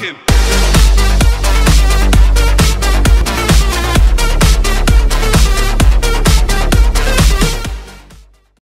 him.